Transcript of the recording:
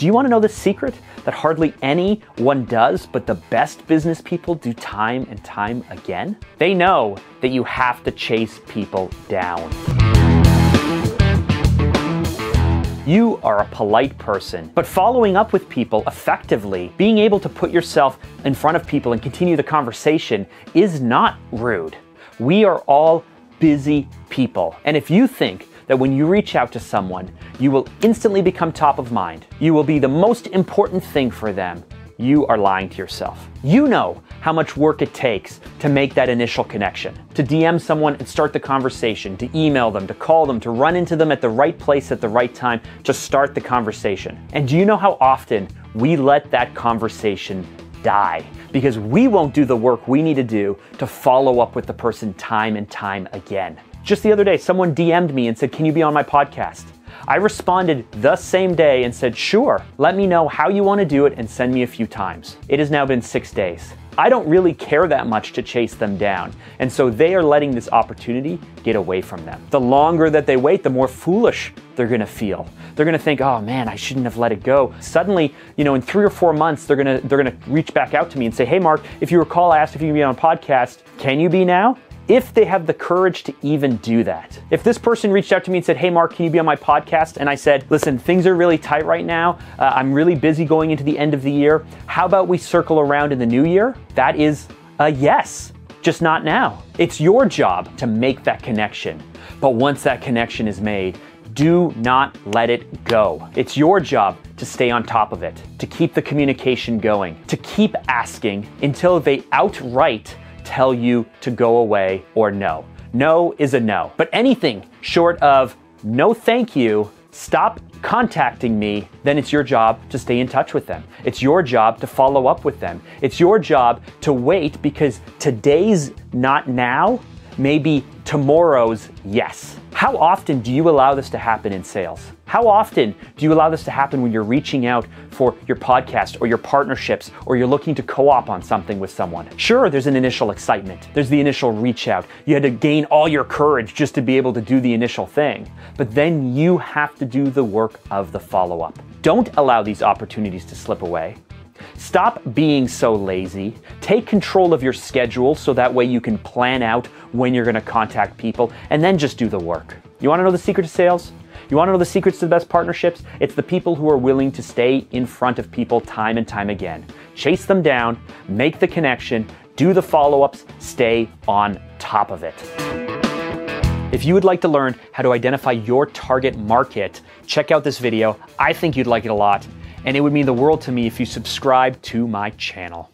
Do you want to know the secret that hardly anyone does, but the best business people do time and time again? They know that you have to chase people down. You are a polite person, but following up with people effectively, being able to put yourself in front of people and continue the conversation is not rude. We are all busy people. And if you think that when you reach out to someone, you will instantly become top of mind, you will be the most important thing for them, you are lying to yourself. You know how much work it takes to make that initial connection, to DM someone and start the conversation, to email them, to call them, to run into them at the right place at the right time to start the conversation. And do you know how often we let that conversation die because we won't do the work we need to do to follow up with the person time and time again? Just the other day, someone DM'd me and said, Can you be on my podcast? I responded the same day and said, Sure, let me know how you want to do it and send me a few times. It has now been six days. I don't really care that much to chase them down. And so they are letting this opportunity get away from them. The longer that they wait, the more foolish they're gonna feel. They're gonna think, oh man, I shouldn't have let it go. Suddenly, you know, in three or four months, they're gonna they're gonna reach back out to me and say, hey Mark, if you recall, I asked if you can be on a podcast. Can you be now? If they have the courage to even do that. If this person reached out to me and said, Hey, Mark, can you be on my podcast? And I said, Listen, things are really tight right now. Uh, I'm really busy going into the end of the year. How about we circle around in the new year? That is a yes, just not now. It's your job to make that connection. But once that connection is made, do not let it go. It's your job to stay on top of it, to keep the communication going, to keep asking until they outright tell you to go away or no. No is a no. But anything short of no thank you, stop contacting me, then it's your job to stay in touch with them. It's your job to follow up with them. It's your job to wait because today's not now may be tomorrow's yes. How often do you allow this to happen in sales? How often do you allow this to happen when you're reaching out for your podcast or your partnerships or you're looking to co op on something with someone? Sure, there's an initial excitement, there's the initial reach out. You had to gain all your courage just to be able to do the initial thing. But then you have to do the work of the follow up. Don't allow these opportunities to slip away. Stop being so lazy. Take control of your schedule so that way you can plan out when you're going to contact people and then just do the work. You want to know the secret to sales? You want to know the secrets to the best partnerships? It's the people who are willing to stay in front of people time and time again. Chase them down, make the connection, do the follow ups, stay on top of it. If you would like to learn how to identify your target market, check out this video. I think you'd like it a lot and it would mean the world to me if you subscribe to my channel.